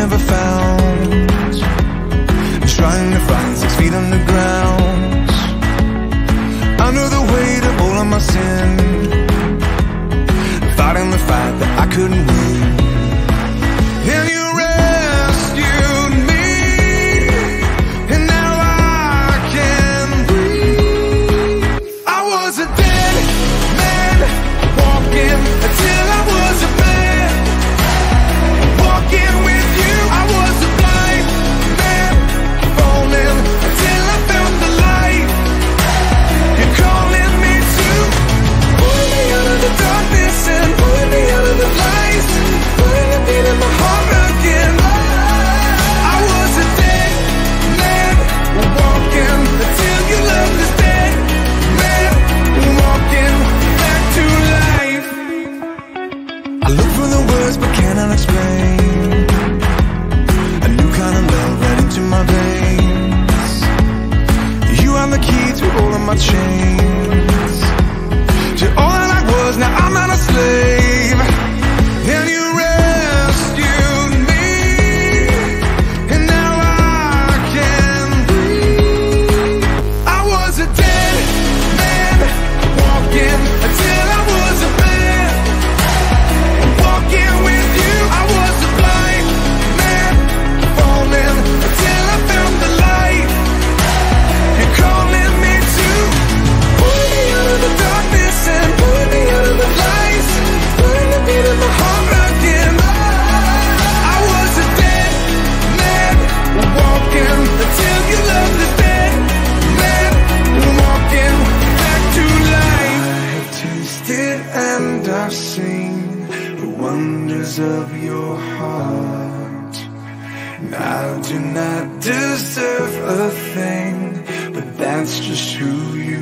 never found. I'm Trying to find six feet underground I know the weight of all of my sins I do not deserve a thing, but that's just who you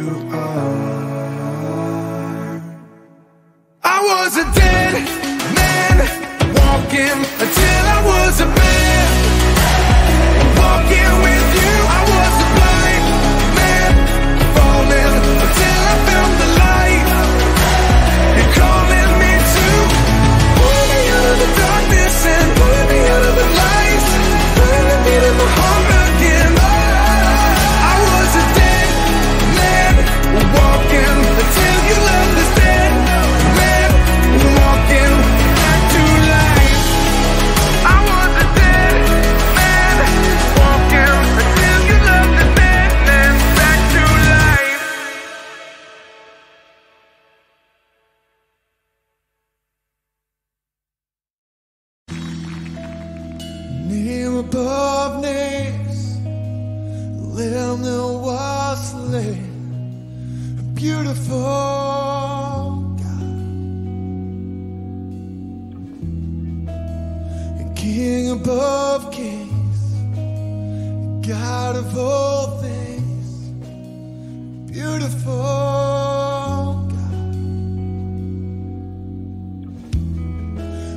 King above kings, God of all things, beautiful God.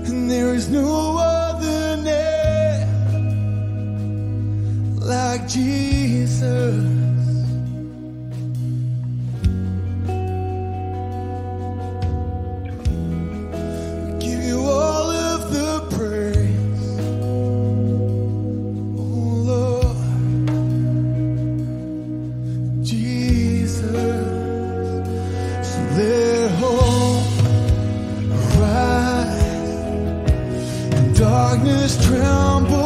And there is no other name like Jesus. their hope rise, and darkness tremble.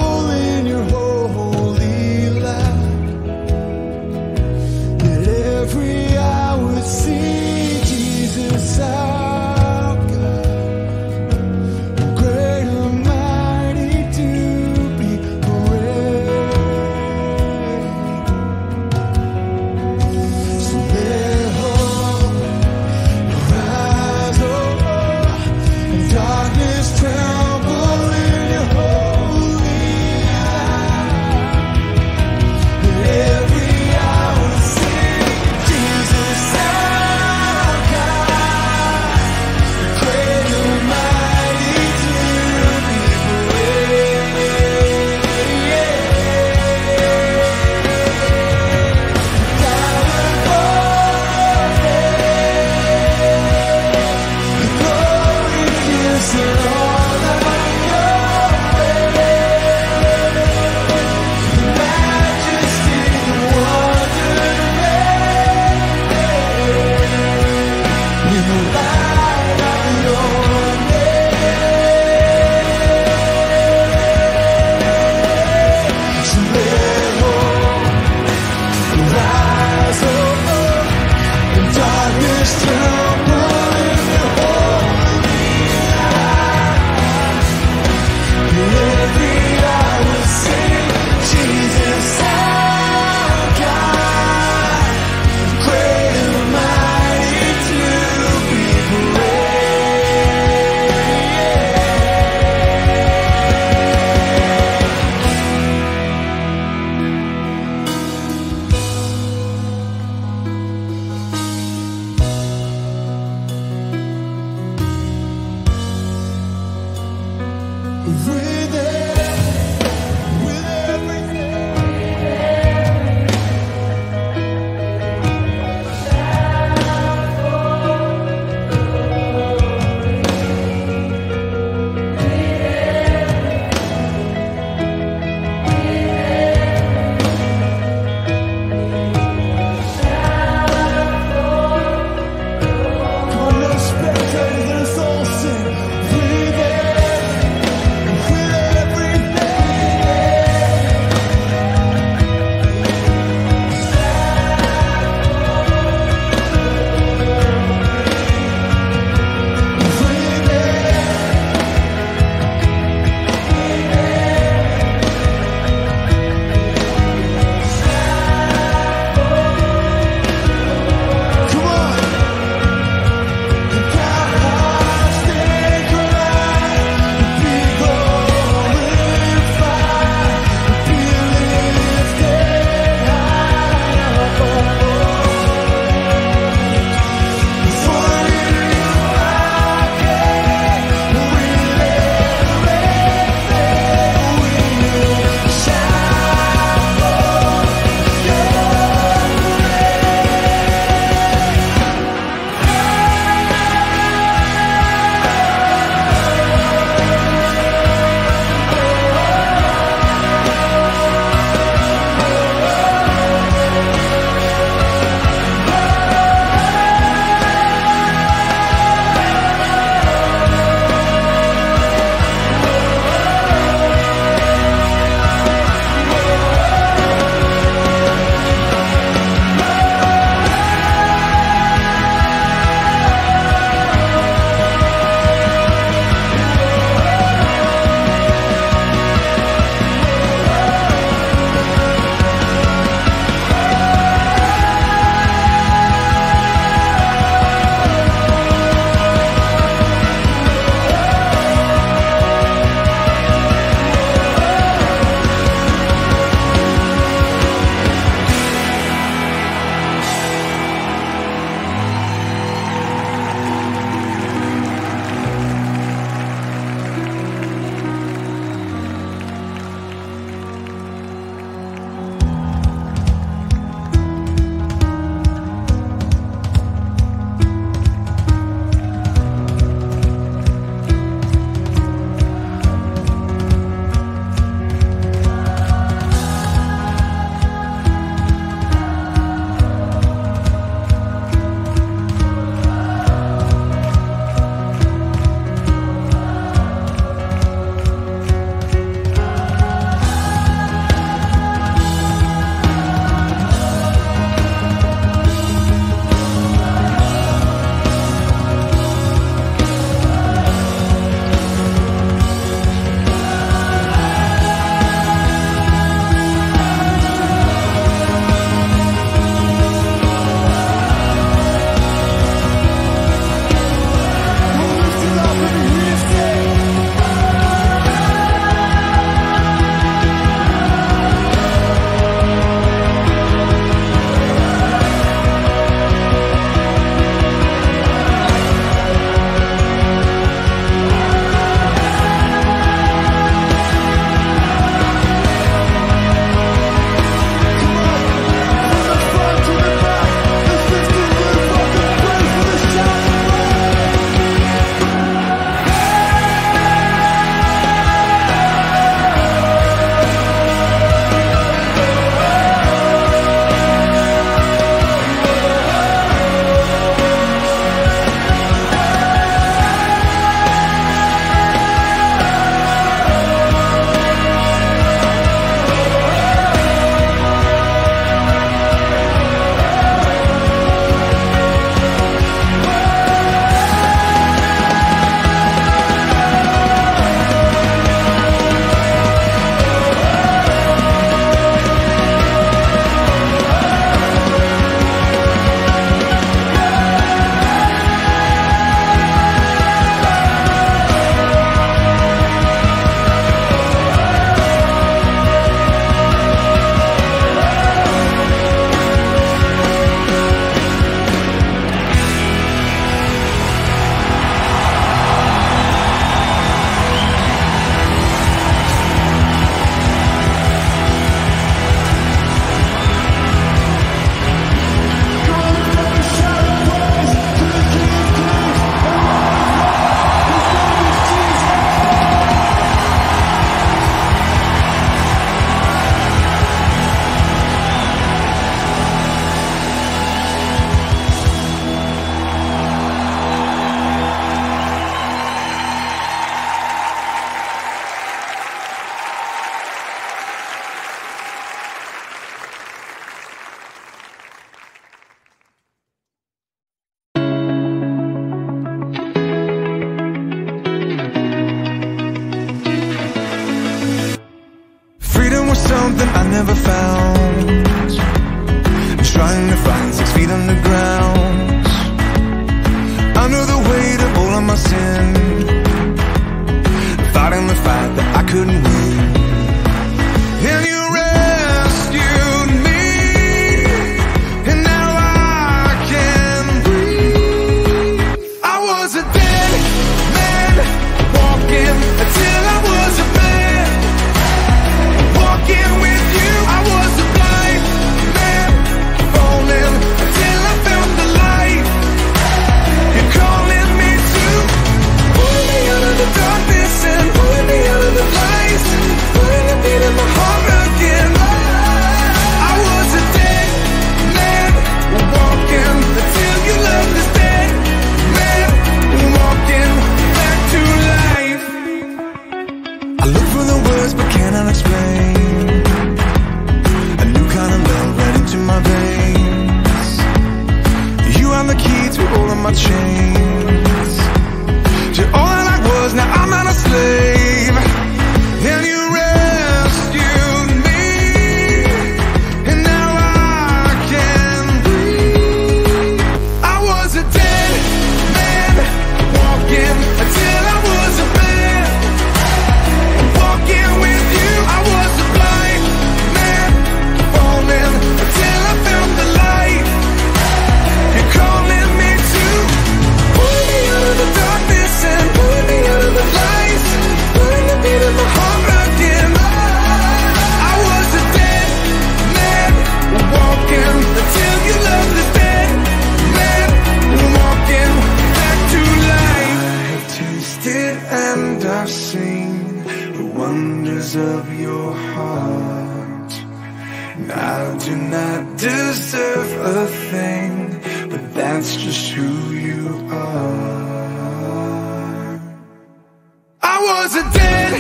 was a dead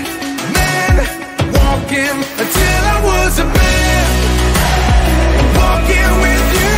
man walking until I was a man walking with you.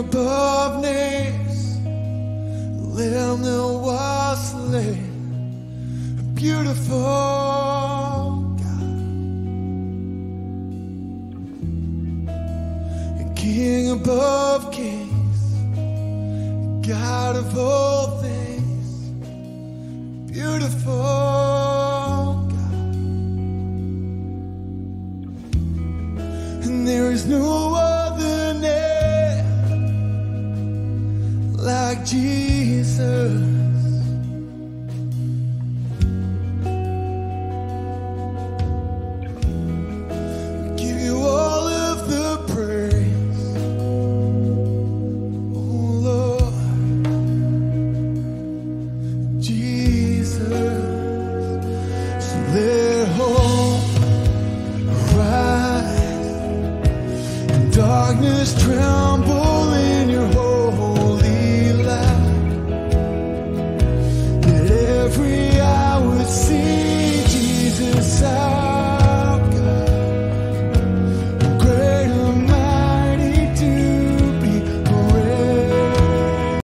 Above names, Lamb that was slain, beautiful God, and King above kings, God of all things, beautiful God, and there is no other like Jesus.